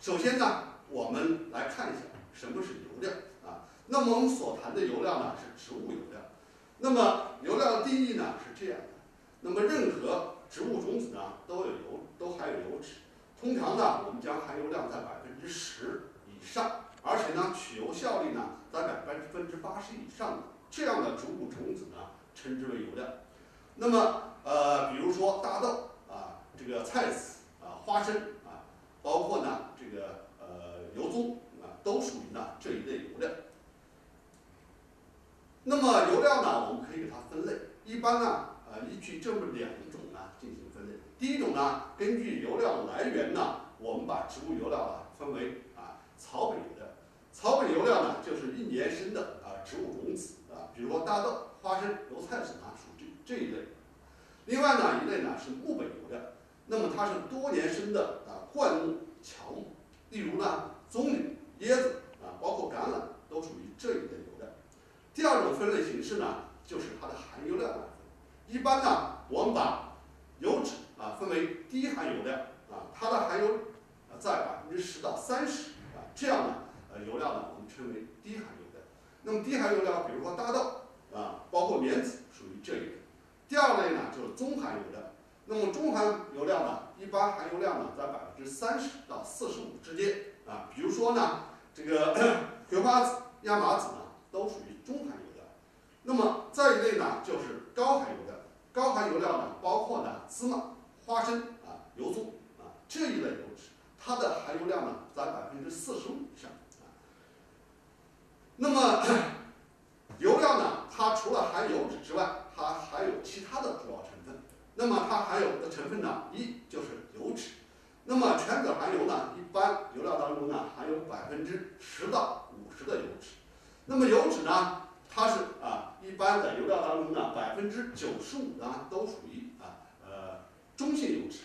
首先呢，我们来看一下什么是油料啊。那么我们所谈的油料呢是植物油料。那么油料的定义呢是这样的。那么任何植物种子呢都有油，都含有油脂。通常呢，我们将含油量在百分之十以上，而且呢，取油效率呢在百分之八十以上的这样的植物种子呢，称之为油料。那么呃，比如说大豆啊，这个菜籽啊，花生，包括呢这个呃油棕啊，都属于呢这一类油料。那么油料呢，我们可以给它分类，一般呢。呃，依据这么两种呢进行分类。第一种呢，根据油料来源呢，我们把植物油料啊分为啊草本油料。草本油料呢，就是一年生的啊植物种子啊，比如说大豆、花生、油菜籽啊，属这这一类。另外呢一类呢是木本油料，那么它是多年生的啊灌木、乔木，例如呢棕榈、椰子啊，包括橄榄都属于这一类油料。第二种分类形式呢，就是它的含油量。一般呢，我们把油脂啊分为低含油量啊，它的含油啊在百分之十到三十啊，这样呢呃油料呢，我们称为低含油量。那么低含油量，比如说大豆啊，包括棉籽，属于这一类。第二类呢，就是中含油的。那么中含油量呢，一般含油量呢在百分之三十到四十五之间啊，比如说呢，这个葵花籽、亚麻籽呢，都属于中含油料。那么再一类呢，就是高含油料。高含油料呢，包括呢芝麻、花生啊、油棕啊这一类油脂，它的含油量呢在百分之四十五以上。那么油料呢，它除了含油脂之外，它还有其他的主要成分。那么它含有的成分呢，一就是油脂。那么全籽含油呢，一般油料当中呢含有百分之十到五十的油脂。那么油脂呢？它是啊，一般的油料当中呢，百分之九十五呢都属于啊呃中性油脂。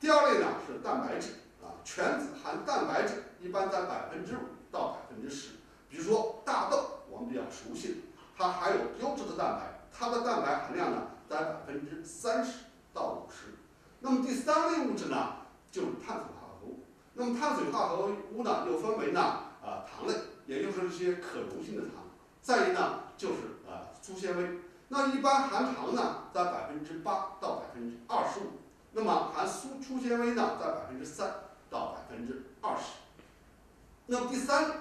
第二类呢是蛋白质啊，全籽含蛋白质一般在百分之五到百分之十。比如说大豆，我们比较熟悉的，它含有优质的蛋白，它的蛋白含量呢在百分之三十到五十。那么第三类物质呢就是碳水化合物。那么碳水化合物呢又分为呢啊糖类，也就是一些可溶性的糖。再一呢，就是啊粗纤维。那一般含糖呢，在百分之八到百分之二十五。那么含粗粗纤维呢，在百分之三到百分之二十。那么第三、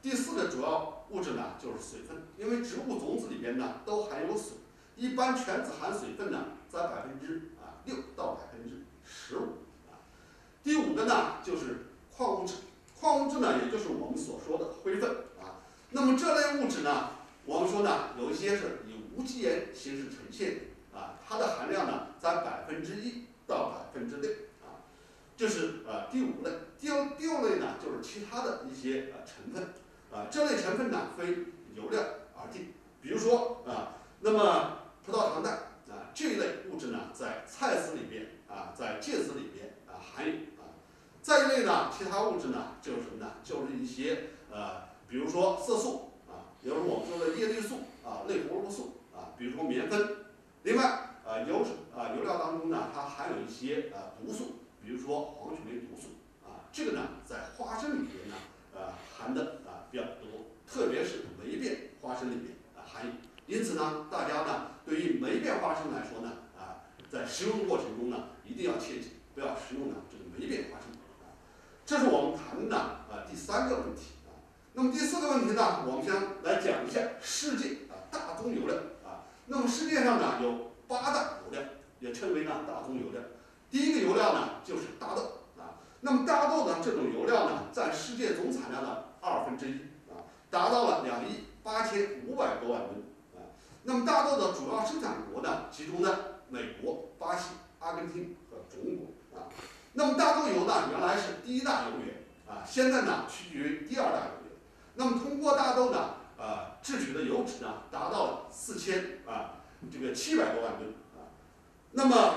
第四个主要物质呢，就是水分。因为植物种子里边呢，都含有水。一般全籽含水分呢，在百分之六到百分之十五啊。第五个呢，就是矿物质。矿物质呢，也就是我们所说的灰分啊。那么这类物质呢，我们说呢，有一些是以无机盐形式呈现的啊，它的含量呢在百分之一到百分之六啊，这是呃第五类。第六第六类呢，就是其他的一些呃成分啊，这类成分呢非油料而定。比如说啊，那么葡萄糖苷这一类物质呢，在菜籽里边啊，在芥子里边啊含有啊。再一类呢，其他物质呢，就是什么呢？就是一些呃。比如说色素啊，比如我们说的叶绿素啊、类胡萝卜素啊，比如说棉酚。另外啊，油脂啊，油料当中呢，它含有一些呃毒素，比如说黄曲霉毒素啊，这个呢在花生里边呢呃含的啊比较多，特别是霉变花生里面。因此呢，大家呢对于霉变花生来说呢啊，在食用过程中呢一定要切记，不要食用呢这个霉变花生啊。这是我们谈的啊第三个问题啊。那么第四个问题呢，我们先来讲一下世界啊大宗油料啊。那么世界上呢有八大油料，也称为呢大宗油料。第一个油料呢就是大豆啊。那么大豆呢这种油料呢占世界总产量的二分之一啊，达到了两亿八千五百多万吨。那么大豆的主要生产国呢集中在美国、巴西、阿根廷和中国啊。那么大豆油呢原来是第一大油源啊，现在呢趋于第二大油源。那么通过大豆呢，呃，制取的油脂呢，达到了四千啊，这个七百多万吨啊。那么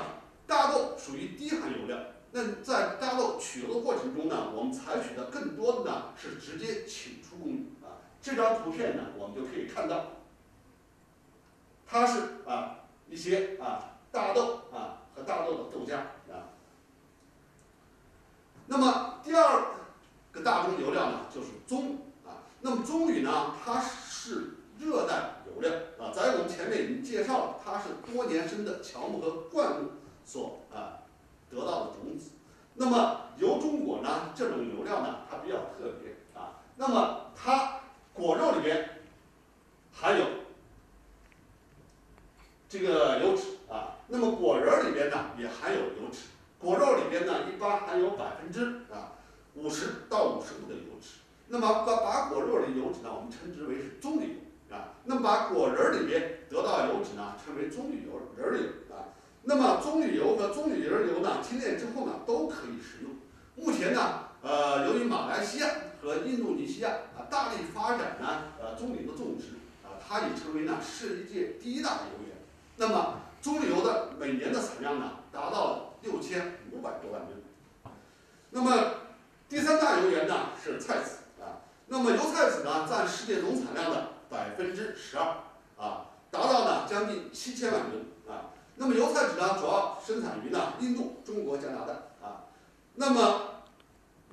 大豆属于低含油量那在大豆取油的过程中呢，我们采取的更多的呢是直接请出工艺啊。这张图片呢，我们就可以看到，它是啊一些啊大豆啊和大豆的豆浆啊。那么第二个大宗油料呢，就是棕啊。那么棕榈呢，它是热带油料啊，在我们前面已经介绍了，它是多年生的乔木和灌木所啊得到的种子。那么油中果呢，这种油料呢，它比较特别啊。那么它果肉里边含有这个油脂啊，那么果仁里边呢也含有油脂。果肉里边呢一般含有百分之啊五十到五十五的油脂。那么把把果肉里油脂呢，我们称之为是棕榈油啊。那么把果仁里边得到油脂呢，称为棕榈油仁油啊。那么棕榈油和棕榈仁油呢，提炼之后呢都可以食用。目前呢，呃，由于马来西亚和印度尼西亚啊大力发展呢，呃，棕榈的种植啊，它已成为呢世界第一大的油源。那么棕榈油的每年的产量呢，达到了六千五百多万吨。那么第三大油源呢是菜籽啊，那么油菜籽呢占世界总产量的百分之十二啊，达到呢将近七千万吨啊。那么油菜籽呢主要生产于呢印度、中国、加拿大啊。那么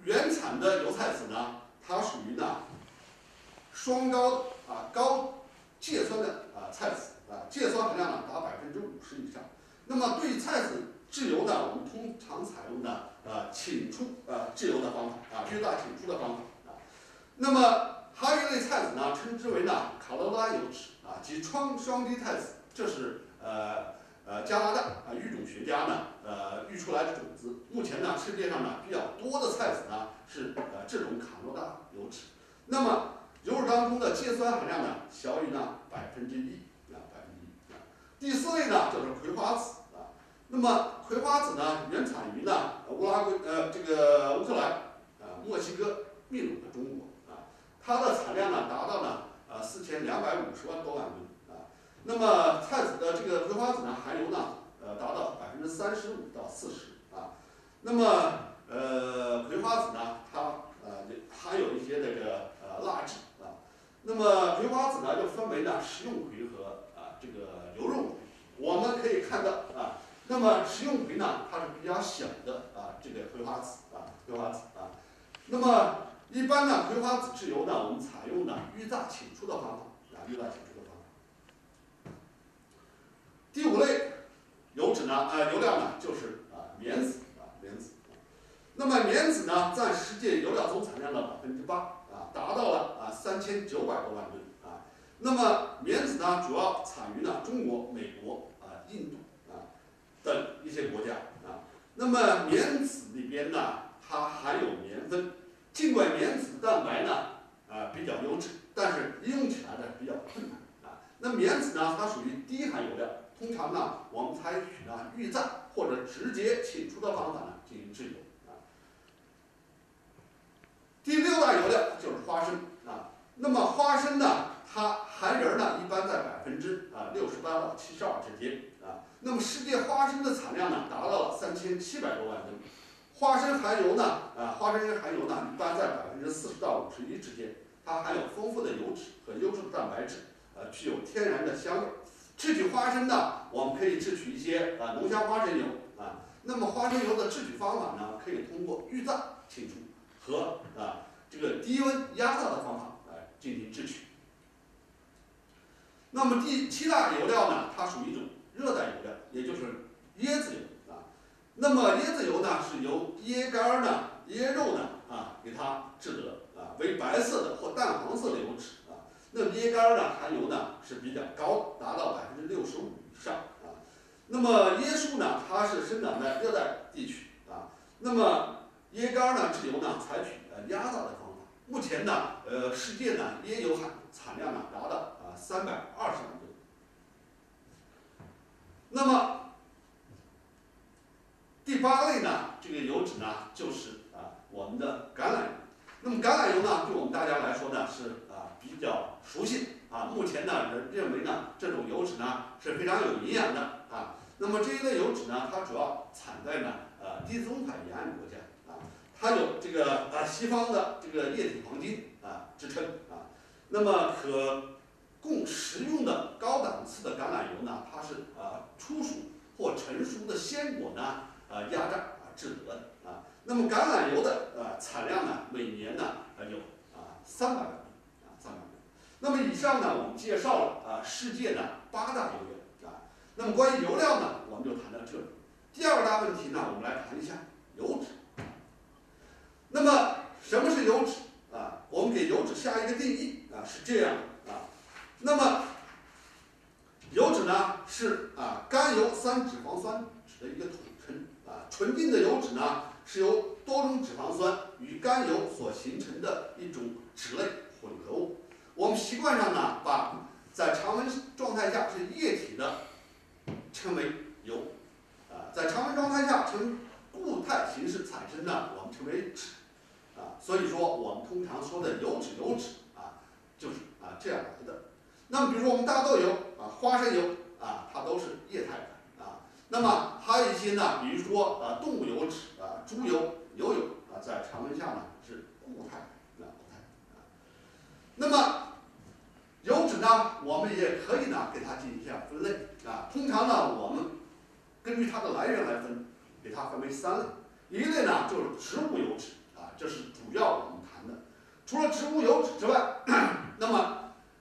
原产的油菜籽呢，它属于呢双高啊高芥酸的啊菜籽啊，芥酸含量呢达百分之五十以上。那么对菜籽制油呢，我们通常采用呢呃浸出呃制油的方法啊，越大浸出的方法啊。那么还有一类菜籽呢，称之为呢卡罗拉油脂啊，即双双低菜籽，这是呃呃加拿大啊育种学家呢呃育出来的种子。目前呢世界上呢比较多的菜籽呢是呃这种卡罗拉油脂。那么油脂当中的芥酸含量呢小于呢百分之一。第四类呢就是葵花籽啊。那么葵花籽呢，原产于呢乌拉圭呃这个乌克兰啊墨西哥秘鲁的中国啊，它的产量呢达到了呃四千两百五十万多万吨啊。那么菜籽的这个葵花籽呢，含油呢呃达到百分之三十五到四十啊。那么呃葵花籽呢，它呃含有一些这个呃蜡质啊。那么葵花籽呢，又分为呢食用葵和啊这个油肉。我们可以看到啊。那么食用葵呢，它是比较小的啊，这个葵花籽啊，葵花籽啊。那么一般呢，葵花籽制油呢，我们采用呢预榨请出的方法啊，预榨请出的方法。第五类油脂呢，呃，油料呢，就是啊棉籽啊，棉籽。那么棉籽呢，占世界油料总产量的百分之八啊，达到了啊三千九百多万吨。那么棉籽呢，主要产于呢中国、美国啊、印度。啊等一些国家啊，那么棉籽里边呢，它含有棉酚，尽管棉籽蛋白呢啊比较优质，但是应用起来呢比较困难啊。那棉籽呢，它属于低含油料，通常呢我们采取呢预榨或者直接请出的方法呢进行制油啊。第六大油料就是花生啊，那么花生呢，它含仁呢一般在百分之啊六十八到七十二之间啊。那么世界花生的产量呢，达到了三千七百多万吨。花生含油呢，啊，花生含油呢，一般在百分之四十到五十一之间。它含有丰富的油脂和优质的蛋白质，呃，具有天然的香味。制取花生呢，我们可以制取一些啊浓香花生油啊。那么花生油的制取方法呢，可以通过预榨清除和啊这个低温压榨的方法来进行制取。那么第七大油料呢，它属于一种。热带油料，也就是椰子油啊。那么椰子油呢，是由椰干呢、椰肉呢啊给它制得啊，为白色的或淡黄色的油脂啊。那椰干呢含油呢是比较高，达到百分之六十五以上啊。那么椰树呢，它是生长在热带地区啊。那么椰干呢制油呢，采取呃压榨的方法。目前呢，呃，世界呢椰油含产量呢达到三百二十万吨。那么第八类呢，这个油脂呢，就是啊我们的橄榄油。那么橄榄油呢，对我们大家来说呢是啊比较熟悉啊。目前呢人认为呢这种油脂呢是非常有营养的啊。那么这一类油脂呢，它主要产在呢呃地中海沿岸国家啊，它有这个啊西方的这个液体黄金啊支撑啊，那么可供食用的高档次的橄榄油呢，它是啊初熟或成熟的鲜果呢呃压榨啊制得的啊，那么橄榄油的呃产量呢每年呢呃有啊三百万吨啊三百万，那么以上呢我们介绍了啊世界的八大油源啊，那么关于油料呢我们就谈到这里。第二大问题呢，我们来谈一下油脂。那么什么是油脂啊？我们给油脂下一个定义啊，是这样的。那么油脂呢是啊甘油三脂肪酸酯的一个统称啊。纯净的油脂呢是由多种脂肪酸与甘油所形成的一种脂类混合物。我们习惯上呢把在常温状态下是液体的称为油。啊在常温状态下呈固态形式产生的，我们称为脂，啊，所以说我们通常说的油脂、油脂啊，就是啊这样的。那么比如说我们大豆油啊、花生油啊，它都是液态的啊。那么还有一些呢，比如说啊动物油脂啊、猪油、牛油啊，在常温下呢是固态的啊固态啊。那么油脂呢，我们也可以呢给它进行一下分类啊。通常呢我们根据它的来源来分，给它分为三类。一类呢就是植物油脂啊，这是主要我们谈的。除了植物油脂之外，那么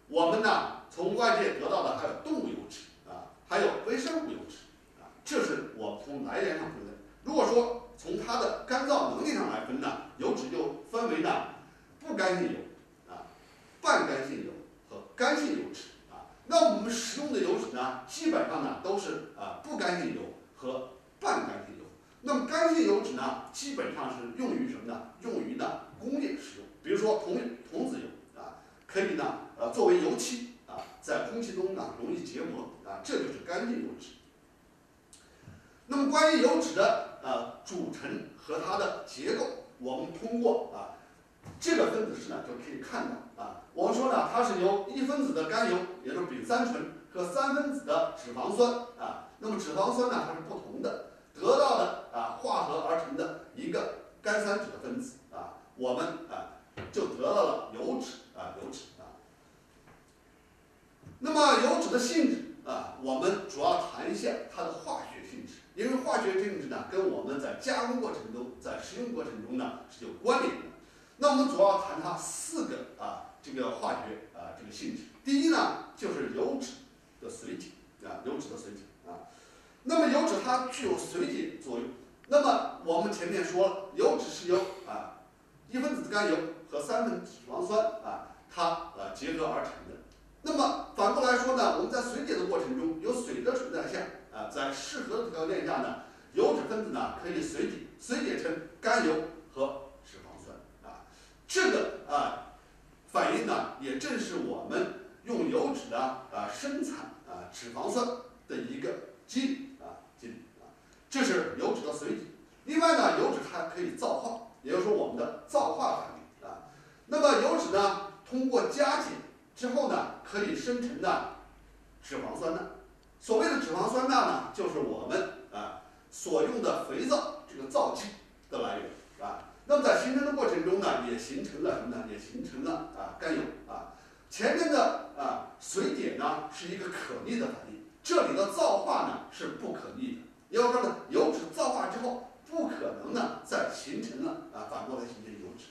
我们呢从外界得到的还有动物油脂啊，还有微生物油脂啊，这是我从来源上分类。如果说从它的干燥能力上来分呢，油脂就分为呢不干性油啊、半干性油和干性油脂啊。那我们食用的油脂呢，基本上呢都是啊不干性油。和半干性油，那么干性油脂呢，基本上是用于什么呢？用于呢工业使用，比如说铜童子油啊，可以呢呃作为油漆，在空气中呢容易结膜啊，这就是干净油脂。那么关于油脂的呃组成和它的结构，我们通过啊这个分子式呢就可以看到啊，我们说呢它是由一分子的甘油，也就是丙三醇和三分子的脂肪酸啊。那么脂肪酸呢，它是不同的，得到的啊化合而成的一个甘三酯的分子啊，我们啊就得到了油脂啊油脂啊。那么油脂的性质啊，我们主要谈一下它的化学性质，因为化学性质呢跟我们在加工过程中、在使用过程中呢是有关联的。那我们主要谈它四个啊这个化学啊这个性质。第一呢就是油脂的水解啊，油脂的水解啊。那么油脂它具有水解作用。那么我们前面说了，油脂是由啊一分子甘油和三分子脂肪酸啊它呃结合而成的。那么反过来说呢，我们在水解的过程中，有水的存在下啊，在适合的条件下呢，油脂分子呢可以水解，水解成甘油和脂肪酸啊。这个啊反应呢，也正是我们用油脂的啊生产啊脂肪酸的一个机理啊机理啊。这是油脂的水解。另外呢，油脂还可以造化，也就是说我们的造化反应啊。那么油脂呢，通过加碱之后呢，可以生成的脂肪酸钠。所谓的脂肪酸钠呢，就是我们所用的肥皂这个皂基的来源啊。那么在形成的过程中呢，也形成了什么呢？也形成了啊甘油啊。前面的啊水解呢是一个可逆的反应，这里的皂化呢是不可逆的。要说呢，油脂皂化之后，不可能呢再形成了啊，反过来形成油脂，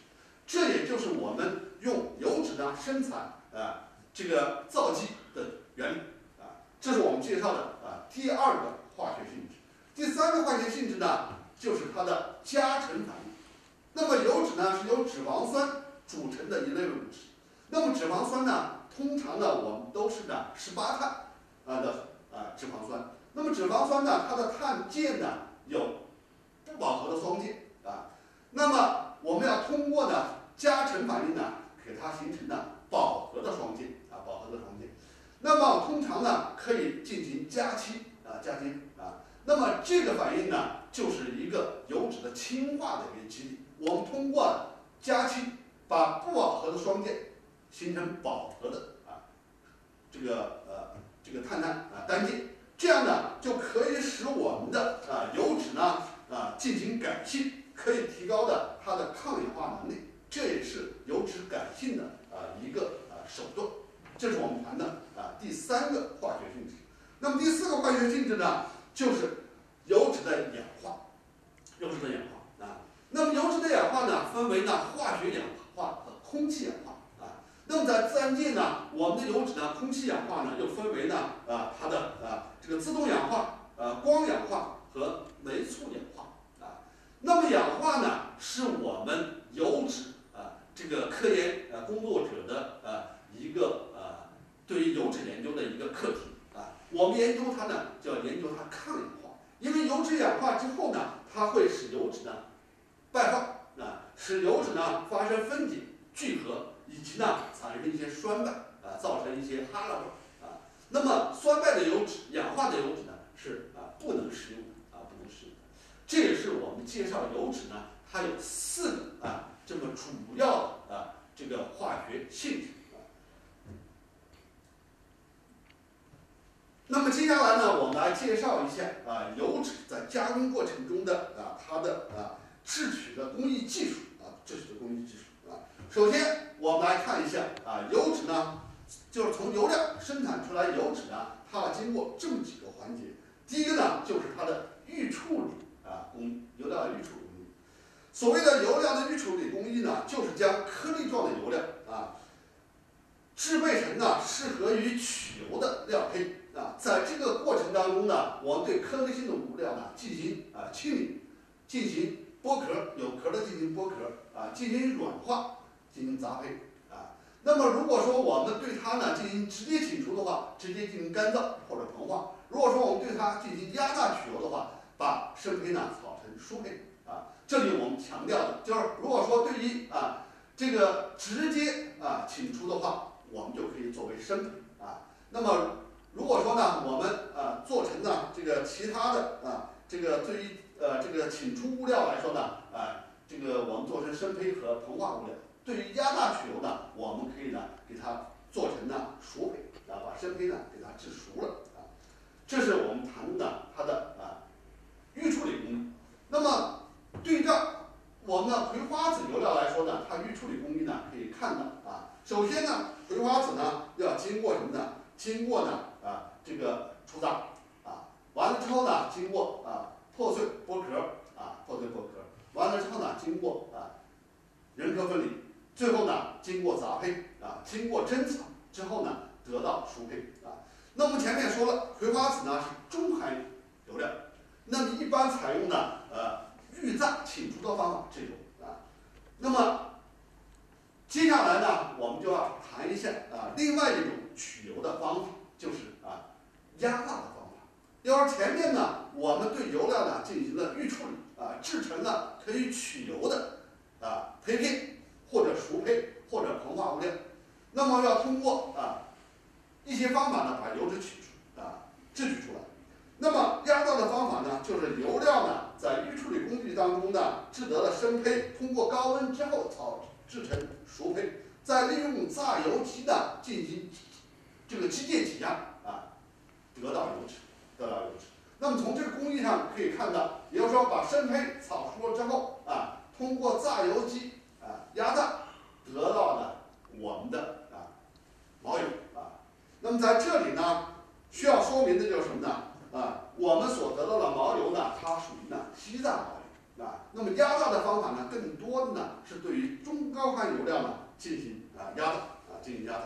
这也就是我们用油脂呢生产啊这个皂基的原理啊，这是我们介绍的啊第二个化学性质。第三个化学性质呢，就是它的加成反应。那么油脂呢是由脂肪酸组成的一类物质，那么脂肪酸呢，通常呢我们都是呢十八碳啊的啊脂肪酸。那么脂肪酸呢，它的碳键呢有不饱和的双键啊。那么我们要通过呢加成反应呢，给它形成呢饱和的双键啊，饱和的双键。那么通常呢可以进行加氢啊，加氢啊。那么这个反应呢就是一个油脂的氢化的一个机理。我们通过加氢把不饱和的双键形成饱和的啊这个呃这个碳碳啊单键。这样呢，就可以使我们的啊油脂呢啊进行改性，可以提高的它的抗氧化能力，这也是油脂改性的啊一个啊手段。这是我们谈的啊第三个化学性质。那么第四个化学性质呢，就是油脂的氧化，油脂的氧化啊。那么油脂的氧化呢，分为呢化学氧化和空气氧化啊。那么在自然界呢，我们的油脂呢，空气氧化呢又分为呢啊它的啊这个自动氧化、呃光氧化和酶促氧化啊。那么氧化呢，是我们油脂啊这个科研呃工作者的呃一个呃对于油脂研究的一个课题。我们研究它呢，就要研究它抗氧化，因为油脂氧化之后呢，它会使油脂呢败坏啊，使油脂呢发生分解、聚合，以及呢产生一些酸败啊，造成一些哈喇味啊。那么酸败的油脂、氧化的油脂呢是啊不能食用的啊，不能食用的。这也是我们介绍油脂呢，它有四个啊这么主要的啊这个化学性质。那么接下来呢，我们来介绍一下啊油脂在加工过程中的啊它的啊制取的工艺技术啊制取的工艺技术啊。首先我们来看一下啊油脂呢，就是从油料生产出来油脂呢，它要经过这么几个环节。第一个呢就是它的预处理啊工艺油料的预处理工艺。所谓的油料的预处理工艺呢，就是将颗粒状的油料啊制备成呢适合于取油的料胚。啊，在这个过程当中呢，我们对颗粒性的物料呢进行啊清理，进行剥壳，有壳的进行剥壳，啊，进行软化，进行杂配，啊。那么如果说我们对它呢进行直接清除的话，直接进行干燥或者膨化；如果说我们对它进行压榨取油的话，把生胚呢炒成熟胚，啊。这里我们强调的就是，如果说对于啊这个直接啊清除的话，我们就可以作为生胚，啊。那么如果说呢，我们啊做成呢这个其他的啊这个对于呃这个请出物料来说呢，啊这个我们做成生胚和膨化物料。对于压榨取油呢，我们可以呢给它做成呢熟胚，啊把生胚呢给它制熟了啊。这是我们谈的它的啊预处理工艺。那么对照我们的葵花籽油料来说呢，它预处理工艺呢可以看到啊，首先呢葵花籽呢要经过什么呢？经过呢？啊，这个出渣，啊，完了之后呢，经过啊破碎剥壳，啊破碎剥壳，完了之后呢，经过啊人壳分离，最后呢，经过杂胚，啊，经过蒸炒之后呢，得到熟胚，啊，那么前面说了，葵花籽呢是中含油料，那么一般采用呢呃预榨浸出的方法这种啊，那么接下来呢，我们就要谈一下啊另外一种取油的方法，就是啊。压榨的方法，要是前面呢，我们对油料呢进行了预处理啊，制成了可以取油的啊胚片或者熟胚或者膨化物料，那么要通过啊一些方法呢把油脂取出啊制取出来。那么压榨的方法呢，就是油料呢在预处理工序当中呢制得了生胚，通过高温之后炒制成熟胚，再利用榨油机呢进行这个机械挤压啊。得到油脂，得到油脂。那么从这个工艺上可以看到，也就是说，把生胚炒熟了之后啊，通过榨油机啊压榨，得到了我们的啊毛油啊。那么在这里呢，需要说明的就是什么呢？啊，我们所得到的毛油呢，它属于呢稀榨毛油啊。那么压榨的方法呢，更多的呢是对于中高含油量呢进行啊压榨啊进行压榨。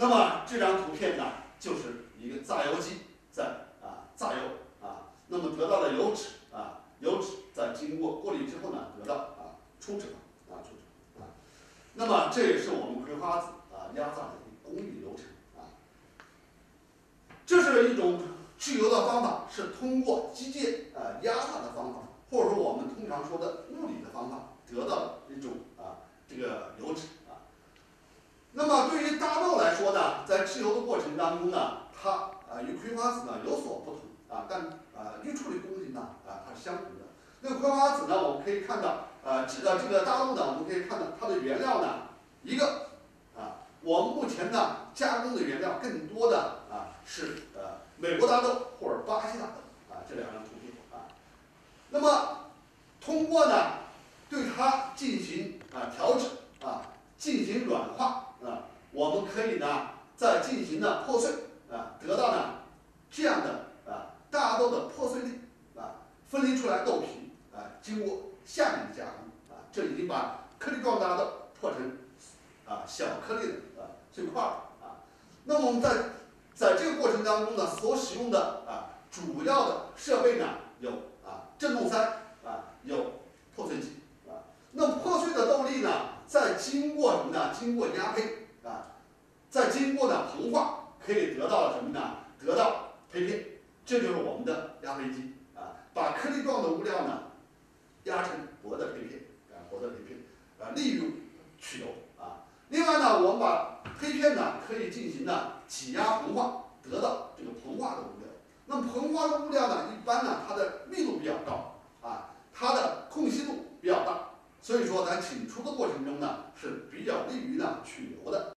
那么这张图片呢，就是一个榨油机在啊榨油啊，那么得到的油脂啊，油脂在经过过滤之后呢，得到啊出脂啊出脂啊，那么这也是我们葵花籽啊压榨的一个工艺流程啊。这是一种去油的方法，是通过机械啊压榨的方法，或者说我们通常说的物理的方法，得到一种啊这个油脂。那么对于大豆来说呢，在制油的过程当中呢，它啊与葵花籽呢有所不同啊，但啊预处理工艺呢啊它是相同的。那葵花籽呢，我们可以看到啊制呃这个大豆呢，我们可以看到它的原料呢，一个啊我们目前呢加工的原料更多的啊是呃美国大豆或者巴西大豆啊这两张图片啊。那么通过呢对它进行啊调整啊进行软化啊，我们可以呢再进行呢破碎啊，得到呢这样的啊大豆的破碎粒啊分离出来豆皮啊，经过下面的加工啊，这已经把颗粒状大豆破成啊小颗粒的啊碎块儿啊。那么我们在在这个过程当中呢，所使用的啊主要的设备呢有啊振动塞啊有破碎机啊。那破碎的豆粒呢，在经过什么呢？经过压胚啊，再经过呢膨化，可以得到什么呢？得到胚片，这就是我们的压胚机啊，把颗粒状的物料呢压成薄的胚片啊，薄的胚片啊，利用去油啊。另外呢，我们把胚片呢可以进行呢挤压膨化，得到这个膨化的物料。那么膨化的物料呢，一般呢它的密度比较高啊，它的空隙度比较大，所以说在紧出的过程中呢是比较利于呢取油的。